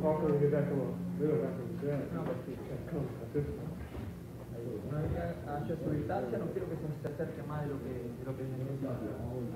qualcosa che dà come vero la funzione, c'è come Non una acceso a distancia, no quiero credo che me acerque más lo che de lo que necesito.